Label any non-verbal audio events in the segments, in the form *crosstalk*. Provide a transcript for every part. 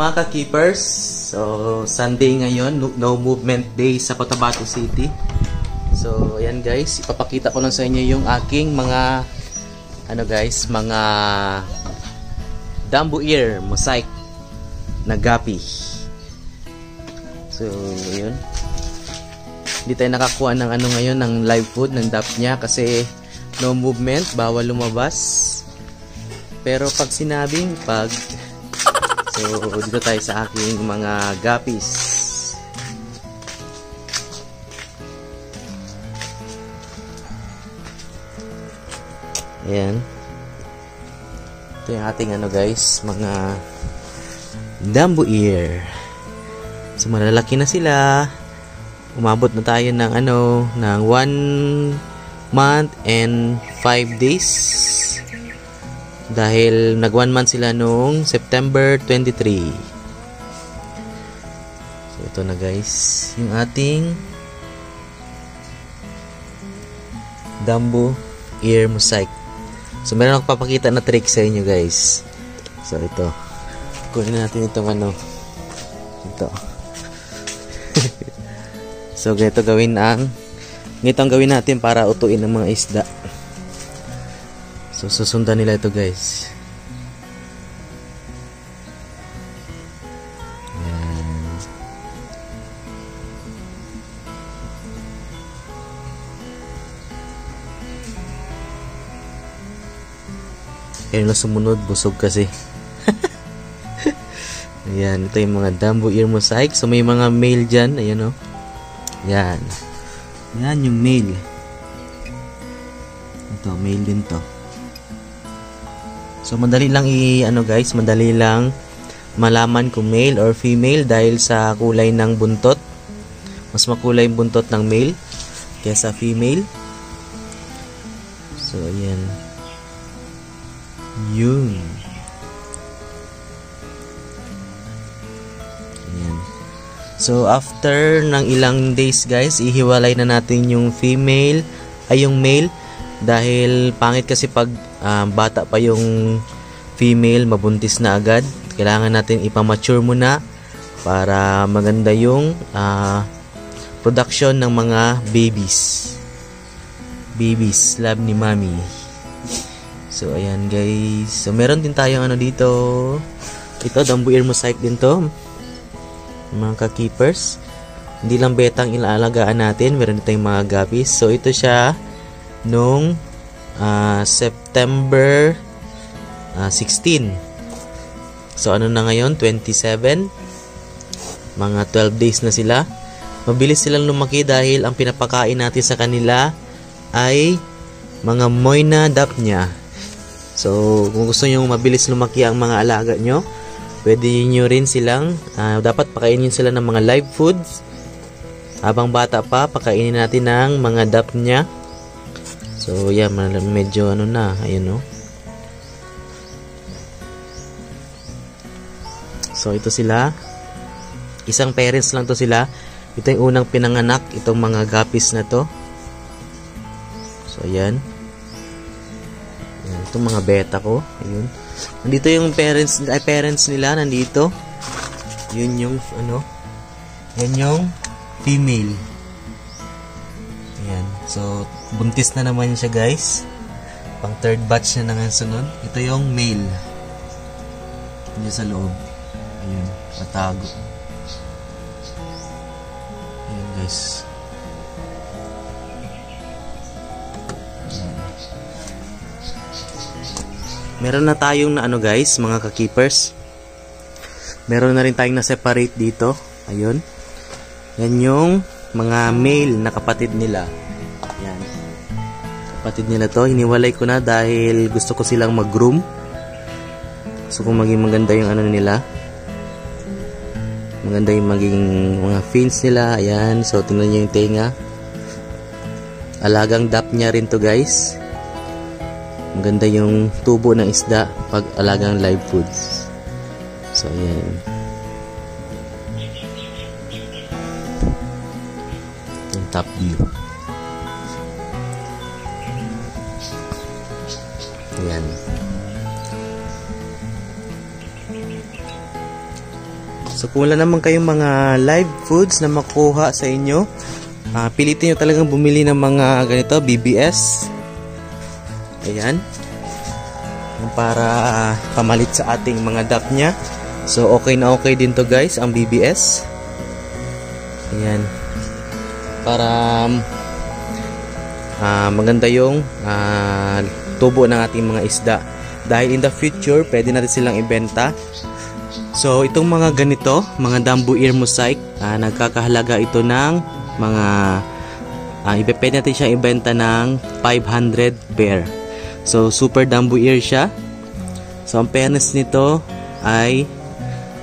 Mga ka-keepers. So, Sunday ngayon, no, movement day sa Cotabato City. So, ayan guys, ipapakita ko lang sa inyo yung aking mga ano guys, mga Dumbo Ear Mosaic na gapi. So, ayun. Hindi tayo nakakuha ng ano ngayon, ng live food, ng dap niya kasi no movement, bawal lumabas. Pero pag sinabing pag So, dito tayo sa aking mga gapis. Ayan. Ito yung ating ano guys, mga Dumbo ear. So, malalaki na sila. Umabot na tayo ng ano, ng 1 month and 5 days. Dahil nag 1 month sila noong September 23. So ito na guys, yung ating Dumbo ear mosaic. So meron akong papakita na trick sa inyo guys. So ito. Kunin natin itong ano. Ito. *laughs* so ganito gawin ang ganito ang gawin natin para utuin ang mga isda. So, susundan nila ito guys. Ayan na sumunod, busog kasi. *laughs* Ayan, ito yung mga Dumbo Ear Mosaic. So, may mga male dyan. Ayan. Oh. Ayan. Ayan yung male. Ito, male din to. So madali lang i ano guys, madali lang malaman kung male or female dahil sa kulay ng buntot. Mas makulay yung buntot ng male kaysa female. So ayan. Yun. Ayan. So after ng ilang days guys, ihiwalay na natin yung female ay yung male dahil pangit kasi pag uh, bata pa yung female, mabuntis na agad. Kailangan natin ipamature muna para maganda yung uh, production ng mga babies. Babies, love ni mommy. So, ayan guys. So, meron din tayong ano dito. Ito, Dumbo Ear Mosaic din to. Mga ka-keepers. Hindi lang betang ilaalagaan natin. Meron din tayong mga guppies. So, ito siya nung uh, September uh, ah, 16. So ano na ngayon? 27. Mga 12 days na sila. Mabilis silang lumaki dahil ang pinapakain natin sa kanila ay mga moina dapnya. So kung gusto niyo mabilis lumaki ang mga alaga nyo, pwede niyo rin silang, uh, dapat pakainin sila ng mga live foods. Habang bata pa, pakainin natin ng mga dapnya So, yeah, medyo ano na, ayun no. So, ito sila. Isang parents lang to sila. Ito yung unang pinanganak, itong mga gapis na to. So, ayan. ayan itong mga beta ko. Ayun. Nandito yung parents, ay parents nila, nandito. Yun yung, ano, yan yung female. Ayan. So, buntis na naman siya guys. Pang third batch na nga sunod. Ito yung male. Diyan sa loob. Ayan. Patago. Ayan guys. Meron na tayong na ano guys, mga ka-keepers. Meron na rin tayong na separate dito. Ayun. Yan yung mga male na kapatid nila. Yan. Kapatid nila to. Hiniwalay ko na dahil gusto ko silang mag-groom. Gusto ko maging maganda yung ano nila. Maganda yung maging mga fins nila. Ayan. So, tingnan nyo yung tenga. Alagang dap niya rin to guys. Maganda yung tubo ng isda pag alagang live foods. So, ayan. Top view. Ayan. So kung wala naman kayong mga live foods na makuha sa inyo, uh, pilitin nyo talagang bumili ng mga ganito, BBS. Ayan. Para uh, pamalit sa ating mga duck niya. So okay na okay din to guys, ang BBS. Ayan. Para uh, maganda yung uh, tubo ng ating mga isda. Dahil in the future, pwede natin silang ibenta. So, itong mga ganito, mga Dambu Ear Mosaic, uh, nagkakahalaga ito ng mga, uh, pwede natin siyang ibenta ng 500 pair. So, super Dambu Ear siya. So, ang fairness nito ay,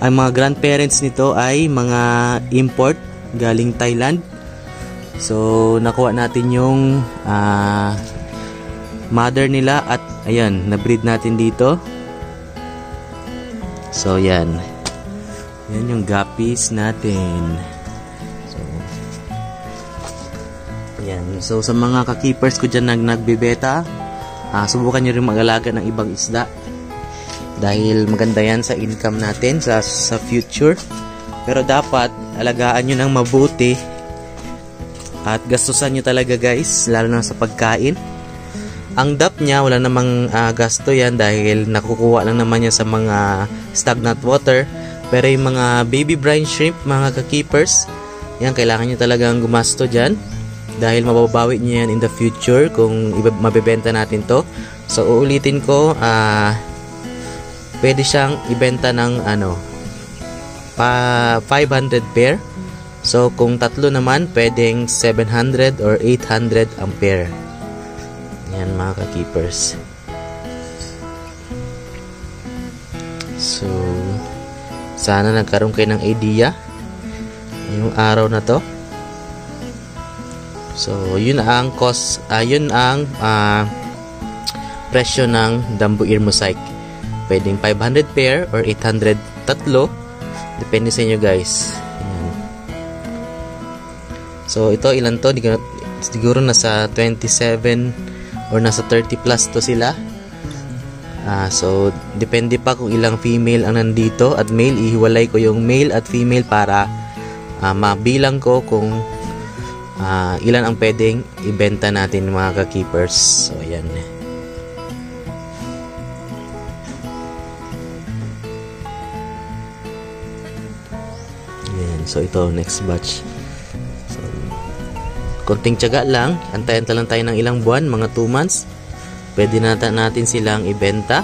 ang mga grandparents nito ay mga import galing Thailand. So, nakuha natin yung uh, mother nila at ayan, na-breed natin dito. So, yan. Yan yung guppies natin. So, yan. So, sa mga ka-keepers ko dyan nag nagbibeta, uh, subukan nyo rin mag-alaga ng ibang isda. Dahil maganda yan sa income natin sa, sa future. Pero dapat, alagaan nyo ng mabuti at gastusan nyo talaga guys, lalo na sa pagkain ang DAP niya, wala namang uh, gasto yan dahil nakukuha lang naman niya sa mga stagnant water. Pero yung mga baby brine shrimp, mga ka-keepers, yan, kailangan niyo talagang gumasto dyan. Dahil mababawi niya yan in the future kung mabebenta natin to. So, uulitin ko, uh, pwede siyang ibenta ng ano, pa 500 pair. So, kung tatlo naman, pwedeng 700 or 800 ampere. Yan mga ka-keepers. So, sana nagkaroon kayo ng idea yung araw na to. So, yun ang cost, uh, yun ang uh, presyo ng Dambu Ear Mosaic. Pwedeng 500 pair or 800 tatlo. Depende sa inyo guys. So, ito ilan to? Siguro nasa 27 or nasa 30 plus to sila. Uh, so, depende pa kung ilang female ang nandito at male. Ihiwalay ko yung male at female para uh, mabilang ko kung uh, ilan ang pwedeng ibenta natin mga ka-keepers. So, ayan. Ayan. So, ito, next batch konting tiyaga lang. Antayin lang tayo ng ilang buwan mga 2 months. Pwede na natin silang ibenta.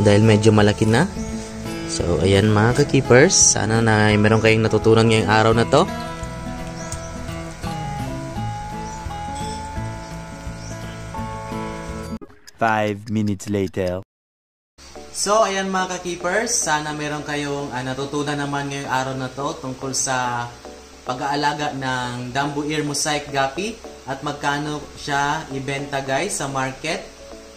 Dahil medyo malaki na. So ayan mga ka-keepers. Sana na meron kayong natutunan ngayong araw na to. Five minutes later. So, ayan mga ka-keepers, sana meron kayong uh, natutunan naman ngayong araw na to tungkol sa pag-aalaga ng Dambu Ear Mosaic Gapi at magkano siya ibenta guys sa market.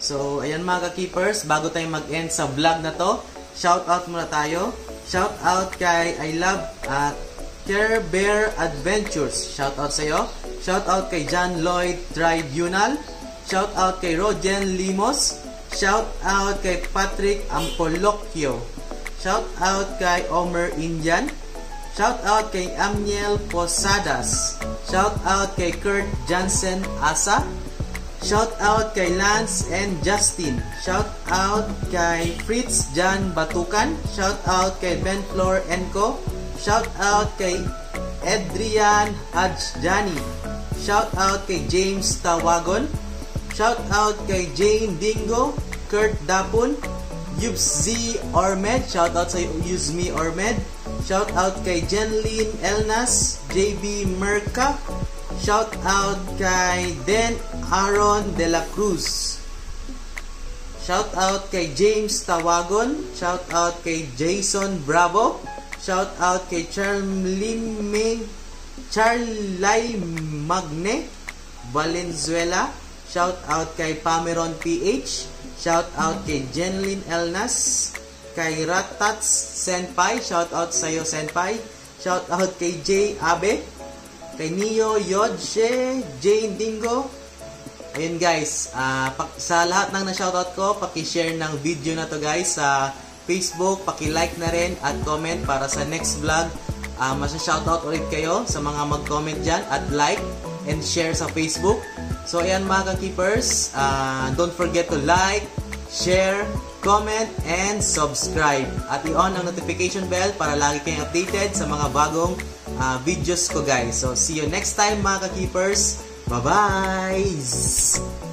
So, ayan mga ka-keepers, bago tayo mag-end sa vlog na to, shout out muna tayo. Shout out kay I Love at Care Bear Adventures. Shout out sa iyo. Shout out kay John Lloyd Tribunal. Shout out kay Rogen Limos. Shout out kay Patrick Ampolokyo. Shout out kay Omer Indian. Shout out kay Amniel Posadas. Shout out kay Kurt Johnson Asa. Shout out kay Lance and Justin. Shout out kay Fritz John Batukan. Shout out kay Ben Flor Enco. Shout out kay Adrian Adjani. Shout out kay James Tawagon. Shout out kay Jane Dingo, Kurt Dapun, Yubs Z Ormed. Shout out sa Yuzmi Ormed. Shout out kay Jenlyn Elnas, JB Merca. Shout out kay Den Aaron De La Cruz. Shout out kay James Tawagon. Shout out kay Jason Bravo. Shout out kay Charlie Charlay Magne Valenzuela. Shout out kay Pameron PH. Shout out kay Jenlyn Elnas kay Ratats Senpai, shout out sa iyo Senpai. Shout out kay Jay Abe, kay Neo Yodje, Jane Dingo. Ayun guys, uh, sa lahat ng na-shoutout ko, paki-share ng video na to guys sa Facebook, paki-like na rin at comment para sa next vlog. Uh, Masya-shoutout ulit kayo sa mga mag-comment dyan at like and share sa Facebook. So ayan mga ka-keepers, uh, don't forget to like, share, comment, and subscribe. At i-on ang notification bell para lagi kayong updated sa mga bagong uh, videos ko guys. So see you next time mga ka-keepers. Bye-bye!